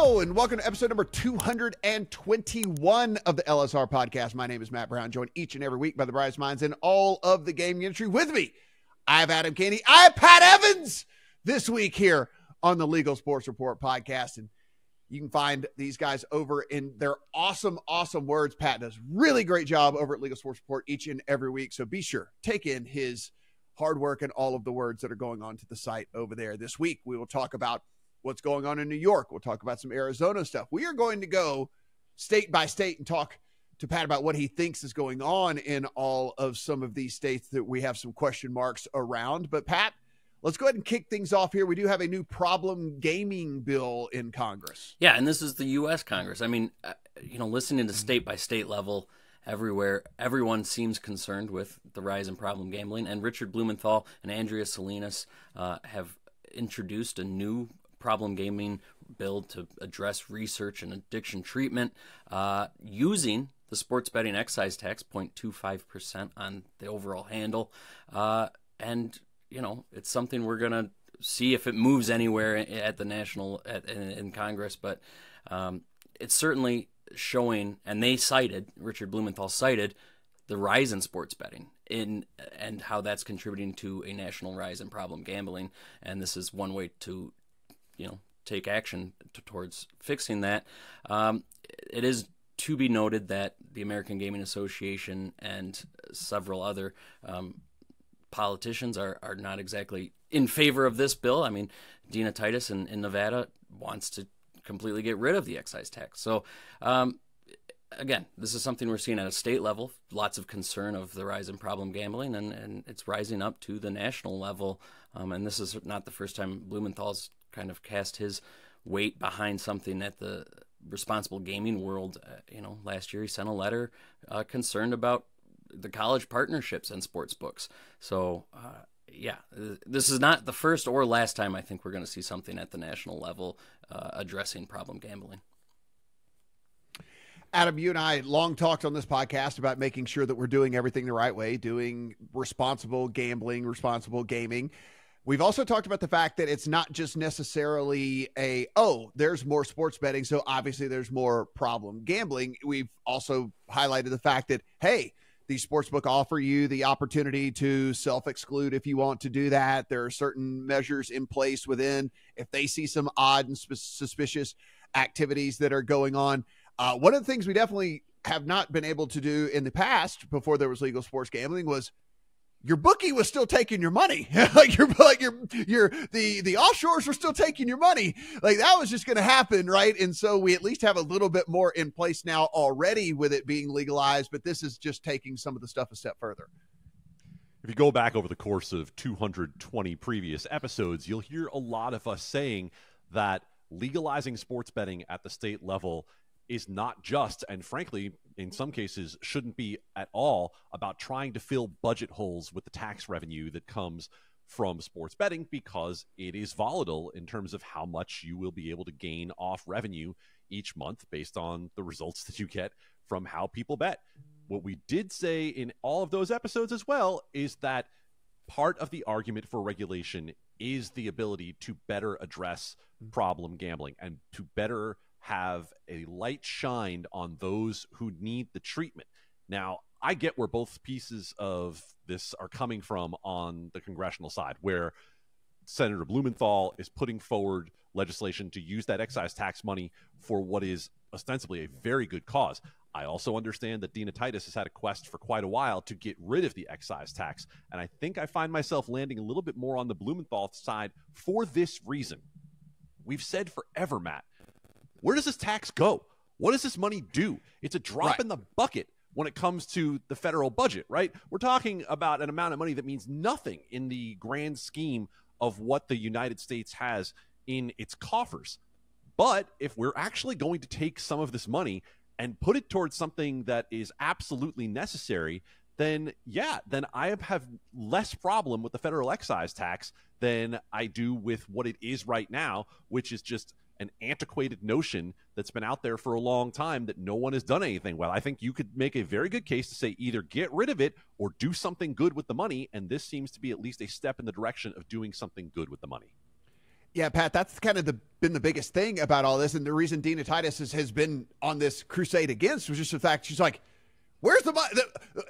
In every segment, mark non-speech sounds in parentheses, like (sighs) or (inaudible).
And welcome to episode number 221 of the LSR podcast. My name is Matt Brown, joined each and every week by the brightest minds in all of the gaming industry. With me, I have Adam Candee. I have Pat Evans this week here on the Legal Sports Report podcast. And you can find these guys over in their awesome, awesome words. Pat does really great job over at Legal Sports Report each and every week. So be sure, take in his hard work and all of the words that are going on to the site over there. This week, we will talk about what's going on in New York. We'll talk about some Arizona stuff. We are going to go state by state and talk to Pat about what he thinks is going on in all of some of these states that we have some question marks around. But Pat, let's go ahead and kick things off here. We do have a new problem gaming bill in Congress. Yeah, and this is the U.S. Congress. I mean, uh, you know, listening to state by state level, everywhere, everyone seems concerned with the rise in problem gambling. And Richard Blumenthal and Andrea Salinas uh, have introduced a new problem gaming bill to address research and addiction treatment uh, using the sports betting excise tax 0.25% on the overall handle. Uh, and you know it's something we're going to see if it moves anywhere at the national at, in, in, congress but um, it's certainly showing and they cited richard blumenthal cited the rise in sports betting in and how that's contributing to a national rise in problem gambling. And this is one way to you know take action to, towards fixing that. Um, it is to be noted that the American Gaming Association and several other um, politicians are, are not exactly in favor of this bill. I mean, Dina Titus in, in Nevada wants to completely get rid of the excise tax. So, um, again, this is something we're seeing at a state level. Lots of concern of the rise in problem gambling, and, and it's rising up to the national level. Um, and this is not the first time Blumenthal's kind of cast his weight behind something that the responsible gaming world, uh, you know, last year he sent a letter uh, concerned about the college partnerships and sports books. So, uh, yeah, this is not the first or last time I think we're going to see something at the national level uh, addressing problem gambling. Adam, you and I long talked on this podcast about making sure that we're doing everything the right way, doing responsible gambling, responsible gaming. We've also talked about the fact that it's not just necessarily a, oh, there's more sports betting. So obviously there's more problem gambling. We've also highlighted the fact that, hey, these sportsbook offer you the opportunity to self exclude if you want to do that. There are certain measures in place within if they see some odd and suspicious activities that are going on. Uh, one of the things we definitely have not been able to do in the past before there was legal sports gambling was your bookie was still taking your money. (laughs) like your like your your the the offshores were still taking your money. Like that was just going to happen, right? And so we at least have a little bit more in place now already with it being legalized, but this is just taking some of the stuff a step further. If you go back over the course of 220 previous episodes, you'll hear a lot of us saying that legalizing sports betting at the state level is not just, and frankly, in some cases, shouldn't be at all about trying to fill budget holes with the tax revenue that comes from sports betting because it is volatile in terms of how much you will be able to gain off revenue each month based on the results (laughs) that you get from how people bet. What we did say in all of those episodes as well is that part of the argument for regulation is the ability to better address mm. problem gambling and to better have a light shined on those who need the treatment. Now, I get where both pieces of this are coming from on the congressional side, where Senator Blumenthal is putting forward legislation to use that excise tax money for what is ostensibly a very good cause. I also understand that Dina Titus has had a quest for quite a while to get rid of the excise tax. And I think I find myself landing a little bit more on the Blumenthal side for this reason. We've said forever, Matt, where does this tax go? What does this money do? It's a drop right. in the bucket when it comes to the federal budget, right? We're talking about an amount of money that means nothing in the grand scheme of what the United States has in its coffers. But if we're actually going to take some of this money and put it towards something that is absolutely necessary, then yeah, then I have less problem with the federal excise tax than I do with what it is right now, which is just an antiquated notion that's been out there for a long time that no one has done anything well. I think you could make a very good case to say either get rid of it or do something good with the money. And this seems to be at least a step in the direction of doing something good with the money. Yeah, Pat, that's kind of the been the biggest thing about all this, and the reason Dina Titus has, has been on this crusade against was just the fact she's like, Where's the money?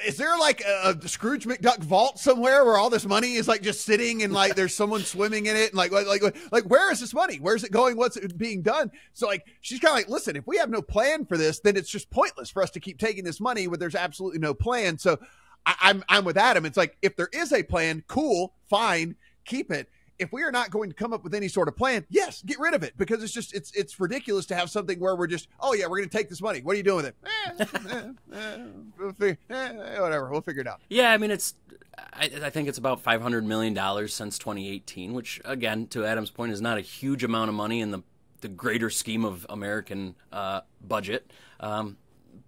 Is there like a, a, Scrooge McDuck vault somewhere where all this money is like just sitting and like there's someone swimming in it and like like like where is this money? Where's it going? What's it being done? So like she's kind of like, listen, if we have no plan for this, then it's just pointless for us to keep taking this money when there's absolutely no plan. So I, I'm I'm with Adam. It's like if there is a plan, cool, fine, keep it if we are not going to come up with any sort of plan, yes, get rid of it because it's just it's it's ridiculous to have something where we're just oh yeah we're going to take this money. What are you doing with it? Eh, eh, eh, figure, eh, whatever, we'll figure it out. Yeah, I mean it's I, I think it's about five hundred million dollars since 2018, which again to Adam's point is not a huge amount of money in the the greater scheme of American uh, budget. Um,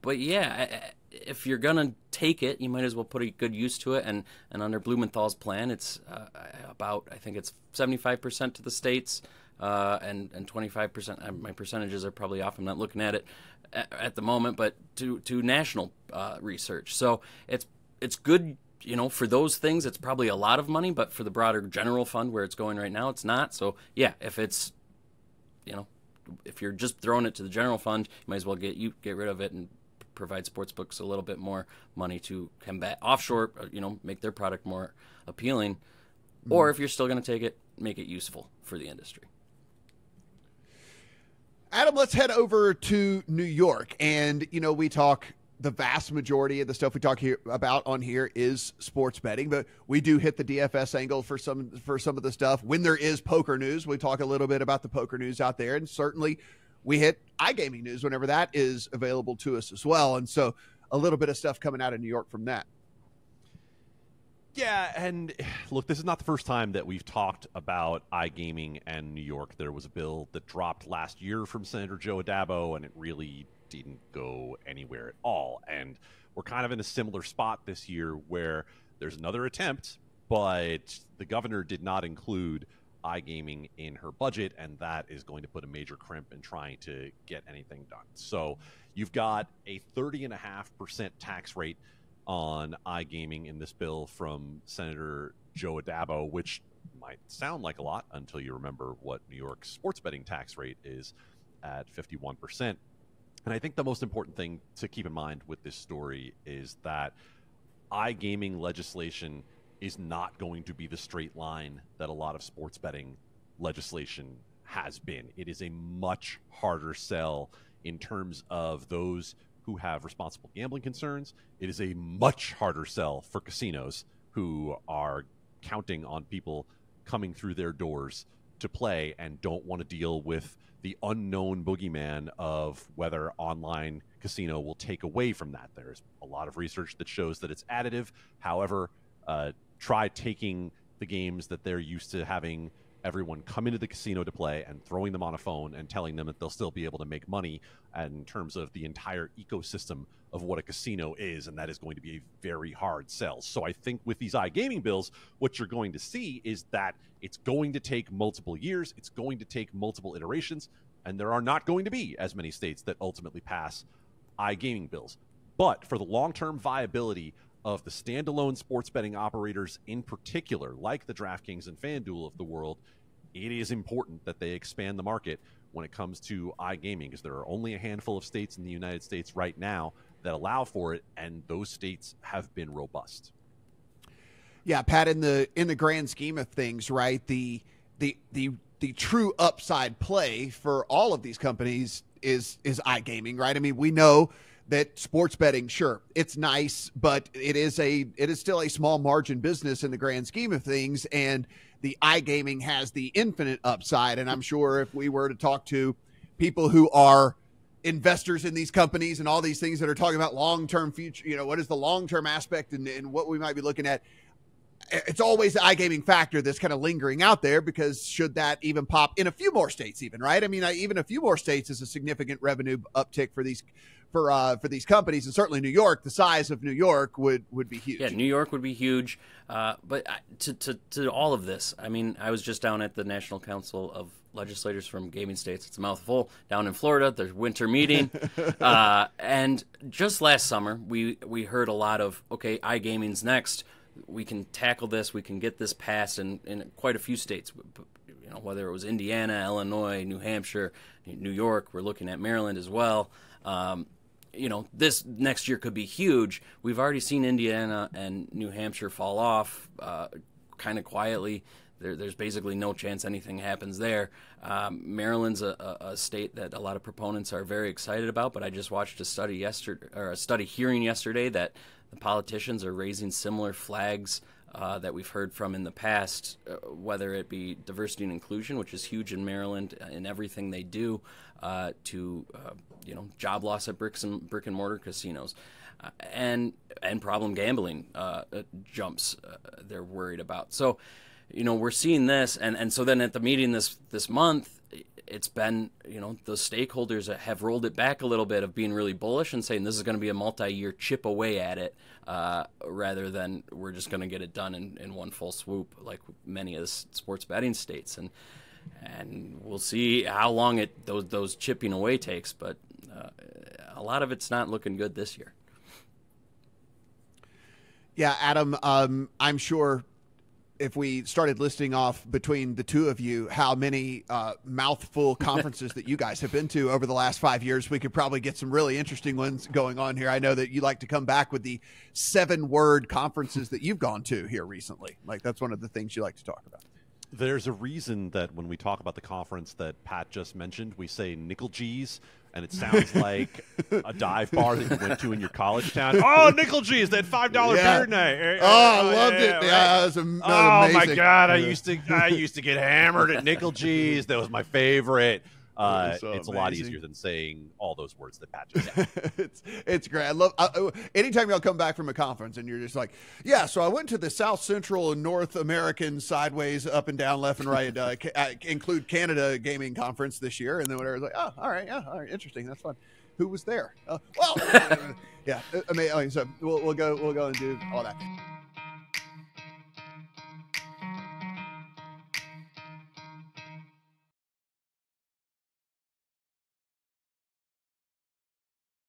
but yeah. I, if you're gonna take it, you might as well put a good use to it. And and under Blumenthal's plan, it's uh, about I think it's 75% to the states uh, and and 25%. Uh, my percentages are probably off. I'm not looking at it at, at the moment, but to to national uh, research. So it's it's good. You know, for those things, it's probably a lot of money, but for the broader general fund where it's going right now, it's not. So, yeah, if it's, you know, if you're just throwing it to the general fund, you might as well get you get rid of it and provide sportsbooks a little bit more money to combat offshore, uh, you know, make their product more appealing. Mm-hmm. Or if you're still going to take it, make it useful for the industry. Adam, let's head over to New York. And, you know, we talk the vast majority of the stuff we talk here about on here is sports betting, but we do hit the DFS angle for some for some of the stuff. When there is poker news, we talk a little bit about the poker news out there, and certainly we hit iGaming news whenever that is available to us as well. And so a little bit of stuff coming out of New York from that. Yeah, and (sighs) look, this is not the first time that we've talked about iGaming and New York. There was a bill that dropped last year from Senator Joe Addabbo, and it really didn't go anywhere at all. And we're kind of in a similar spot this year where there's another attempt, but the governor did not include iGaming in her budget, and that is going to put a major crimp in trying to get anything done. So you've got a 30.5% tax rate on iGaming in this bill from Senator Joe Addabbo, which might sound like a lot until you remember what New York's sports betting tax rate is at 51%. And I think the most important thing to keep in mind with this story is that iGaming legislation is not going to be the straight line that a lot of sports betting legislation has been. It is a much harder sell in terms of those who have responsible gambling concerns. It is a much harder sell for casinos who are counting on people coming through their doors to play and don't want to deal with the unknown boogeyman of whether online casino will take away from that. There's a lot of research that shows that it's additive. However, uh, try taking the games that they're used to having everyone come into the casino to play and throwing them on a phone and telling them that they'll still be able to make money in terms of the entire ecosystem of what a casino is and that is going to be a very hard sell. So i think with these igaming bills what you're going to see is that it's going to take multiple years it's going to take multiple iterations and there are not going to be as many states that ultimately pass igaming bills. But for the long-term viability of the standalone sports betting operators in particular, like the DraftKings and FanDuel of the world, it is important that they expand the market when it comes to iGaming because there are only a handful of states in the United States right now that allow for it, and those states have been robust. Yeah, Pat, in the in the grand scheme of things, right? The the the the true upside play for all of these companies is is iGaming, right? I mean, we know that sports betting, sure, it's nice, but it is a it is still a small margin business in the grand scheme of things, and the iGaming has the infinite upside. And I'm sure if we were to talk to people who are investors in these companies and all these things that are talking about long term future, you know, what is the long term aspect and, and what we might be looking at, it's always the iGaming factor that's kind of lingering out there because should that even pop in a few more states, even right? I mean, even a few more states is a significant revenue uptick for these for uh, for these companies, and certainly New York, the size of New York would would be huge. Yeah, New York would be huge. Uh, but to, to to all of this, I mean, I was just down at the National Council of Legislators from Gaming States. It's a mouthful. Down in Florida, there's winter meeting, (laughs) uh, and just last summer, we we heard a lot of okay, iGaming's next. We can tackle this. We can get this passed in, in quite a few states you know, whether it was Indiana, Illinois, New Hampshire, New York, we're looking at Maryland as well. Um, you know, this next year could be huge. We've already seen Indiana and New Hampshire fall off uh, kind of quietly. There, there's basically no chance anything happens there. Um, Maryland's a, a, state that a lot of proponents are very excited about, but I just watched a study yesterday or a study hearing yesterday that the politicians are raising similar flags uh, that we've heard from in the past, uh, whether it be diversity and inclusion, which is huge in Maryland in everything they do, uh, to uh, you know job loss at bricks and brick and mortar casinos, uh, and and problem gambling uh, jumps they're worried about. So, you know, we're seeing this, and and so then at the meeting this this month, it's been you know the stakeholders have rolled it back a little bit of being really bullish and saying this is going to be a multi-year chip away at it uh, rather than we're just going to get it done in, in one full swoop like many of the sports betting states. And and we'll see how long it those those chipping away takes but uh, a lot of it's not looking good this year. Yeah adam um, i'm sure if we started listing off between the two of you how many uh, mouthful (laughs) conferences that you guys have been to over the last five years, we could probably get some really interesting ones going on here. I know that you like to come back with the seven word conferences that you've gone to here recently. Like that's one of the things you like to talk about. There's a reason that when we talk about the conference that Pat just mentioned, we say nickel G's and it sounds like a dive bar that you went to in your college town. (laughs) Oh, Nickel G's, that five dollar yeah. beer night. Oh, I loved yeah, it. Yeah, that was am- oh amazing. my god, I used to I used to get hammered at Nickel G's. That was my favorite. Uh, so it's amazing. a lot easier than saying all those words that Pat just said. (laughs) it's it's great. I love uh, anytime y'all come back from a conference and you're just like, yeah. So I went to the South Central and North American sideways, up and down, left and right, uh, uh, include Canada gaming conference this year, and then whatever. Like, oh, all right, yeah, all right, interesting, that's fun. Who was there? Uh, well, (laughs) yeah, I mean, so we'll, we'll go we'll go and do all that.